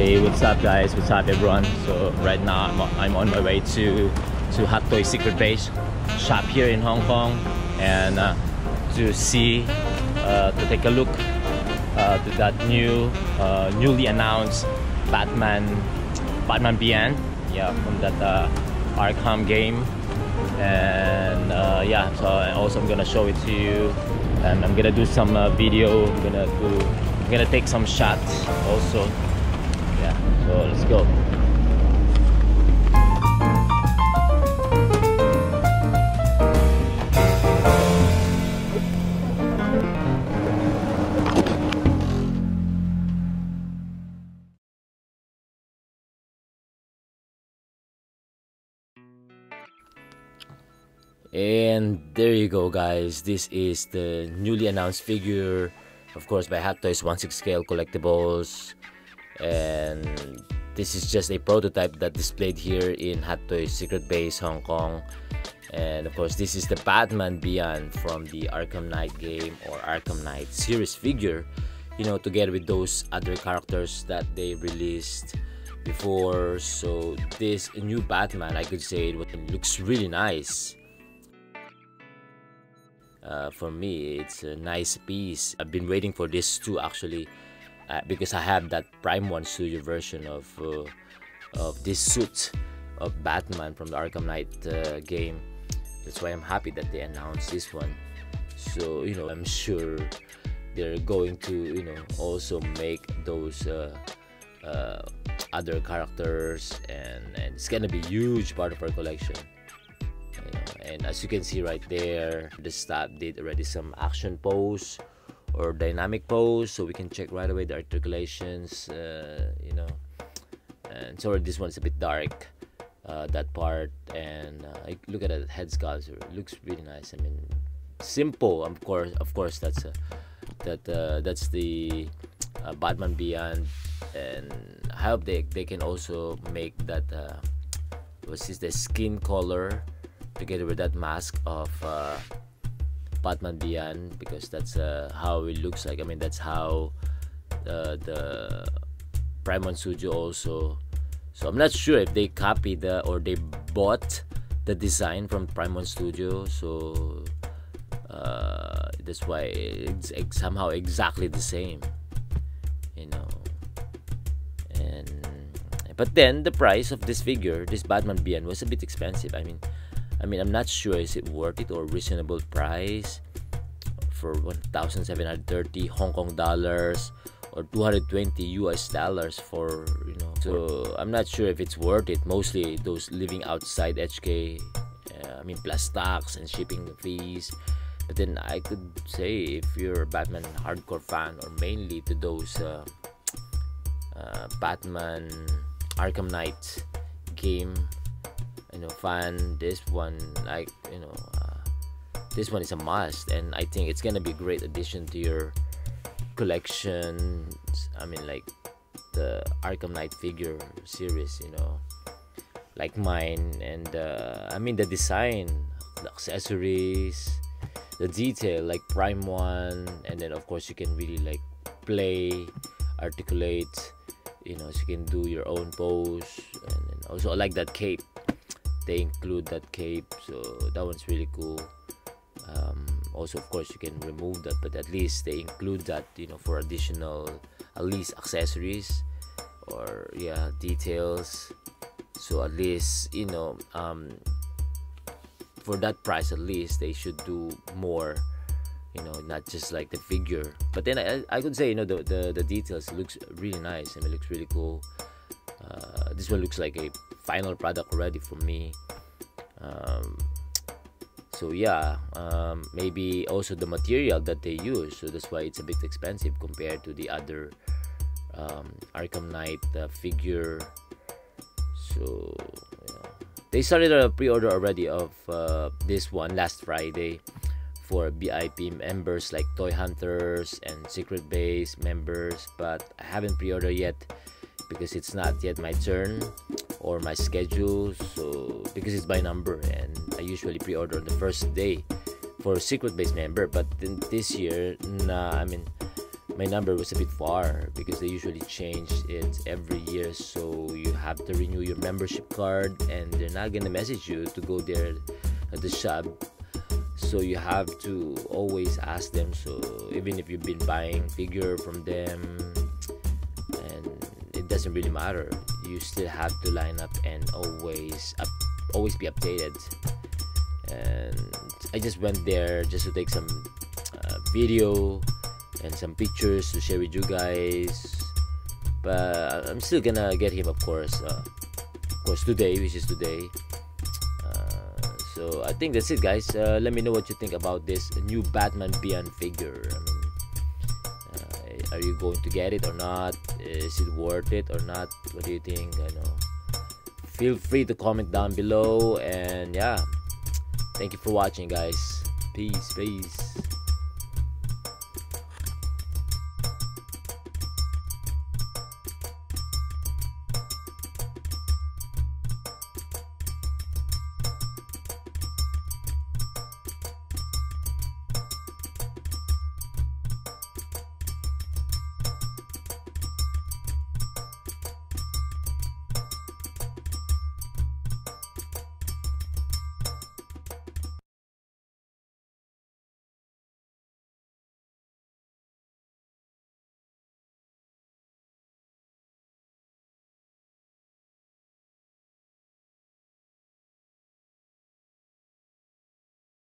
Hey, what's up, guys? What's up, everyone? So right now I'm on, I'm on my way to to Hot Toy Secret Base shop here in Hong Kong, and uh, to see uh, to take a look uh, to that new uh, newly announced Batman Batman Beyond, yeah, from that uh, Arkham game, and uh, yeah. So also I'm gonna show it to you, and I'm gonna do some video. I'm gonna do. I'm gonna take some shots also. So let's go. And there you go guys, this is the newly announced figure, of course by Hot Toys 1/6 scale collectibles. And this is just a prototype that displayed here in Hot Toys Secret Base Hong Kong. And of course this is the Batman Beyond from the Arkham Knight game or Arkham Knight series figure. You know, together with those other characters that they released before. So this new Batman, I could say it looks really nice uh, for me it's a nice piece i've been waiting for this too actually uh, because i have that prime one studio version of uh, of this suit of batman from the arkham knight uh, game. That's why i'm happy that they announced this one. So you know i'm sure they're going to you know also make those uh, uh, other characters and, and it's gonna be huge part of our collection. You know, and as you can see right there the staff did already some action pose or dynamic pose so we can check right away the articulations uh, you know. And sorry this one's a bit dark uh, that part. And uh, look at that head sculpture it looks really nice. I mean simple of course of course that's a, that uh, that's the uh, Batman Beyond. And I hope they, they can also make that uh, what's the skin color together with that mask of uh, Batman Beyond because that's uh, how it looks like. I mean, that's how uh, the Prime One Studio also. So I'm not sure if they copied the or they bought the design from Prime One Studio. So uh, that's why it's somehow exactly the same, you know. And but then the price of this figure, this Batman Beyond, was a bit expensive. I mean I mean, I'm not sure is it worth it or reasonable price for 1,730 Hong Kong dollars or 220 US dollars for you know. So I'm not sure if it's worth it. Mostly those living outside HK. Uh, I mean, plus tax and shipping fees. But then I could say if you're a Batman hardcore fan or mainly to those uh, uh, Batman Arkham Knight game you know fan this one like you know uh, this one is a must. And i think it's gonna be a great addition to your collection i mean like the arkham knight figure series you know like mine. And uh, i mean the design the accessories the detail like prime one. And then of course you can really like play articulate you know so you can do your own pose. And also I like that cape they include that cape so that one's really cool. Um, also of course you can remove that but at least they include that you know for additional at least accessories or yeah details. So at least you know um, for that price at least they should do more you know not just like the figure. But then i, I could say you know the, the the details looks really nice and it looks really cool uh, this one looks like a final product already for me. Um, so yeah um, maybe also the material that they use. So that's why it's a bit expensive compared to the other um, Arkham Knight uh, figure. So yeah. they started a pre-order already of uh, this one last Friday for VIP members like Toy Hunters and Secret Base members but I haven't pre-ordered yet because it's not yet my turn or my schedule so because it's by number and I usually pre-order on the first day for a secret base member but then this year nah I mean my number was a bit far because they usually change it every year so you have to renew your membership card and they're not gonna message you to go there at the shop so you have to always ask them so even if you've been buying figure from them doesn't really matter. You still have to line up and always up, always be updated. And i just went there just to take some uh, video and some pictures to share with you guys. But i'm still gonna get him of course uh, of course today which is today. Uh, so i think that's it guys. Uh, let me know what you think about this new batman beyond figure. I mean are you going to get it or not? Is it worth it or not? What do you think? I know. Feel free to comment down below and yeah. Thank you for watching guys. Peace peace